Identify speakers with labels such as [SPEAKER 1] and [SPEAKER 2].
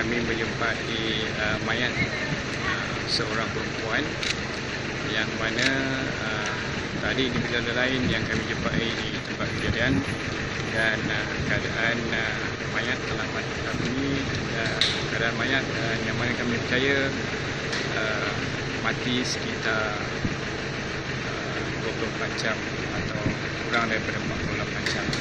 [SPEAKER 1] kami menjumpai uh, mayat uh, seorang perempuan yang mana uh, tadi di perjalanan lain yang kami jumpai di tempat kejadian dan uh, keadaan uh, mayat telah mati. Kami uh, keadaan mayat uh, yang mana kami percaya uh, mati sekitar uh, 24 jam atau kurang daripada 48 jam.